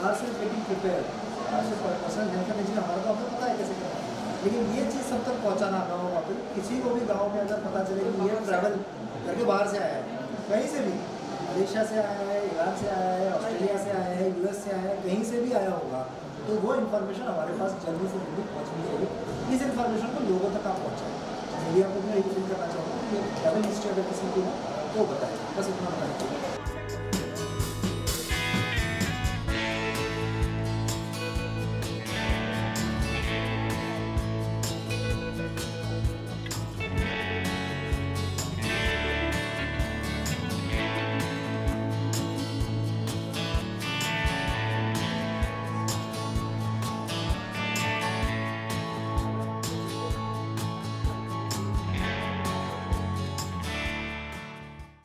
Prepare personal health का हमारा तो हमें पता है कैसे करना लेकिन ये चीज़ सब तक पहुँचाना गाँव वापस किसी को भी गाँव में अगर पता चले कि ये ट्रैवल करके बाहर से आया है, कहीं से भी, मलेशिया से आया है, ईरान से आया है, ऑस्ट्रेलिया से आया है, यूएस से आया है, कहीं से भी आया होगा तो वो इन्फॉर्मेशन हमारे पास जल्दी से जल्दी पहुँचनी चाहिए। इस इन्फॉर्मेशन को लोगों तक आप पहुँचाएँ। मीडिया को भी मैं ये करना चाहूँगा कि ट्रैवल हिस्ट्री अगर किसी की हो तो बताएँ। बस इतना बताएँ।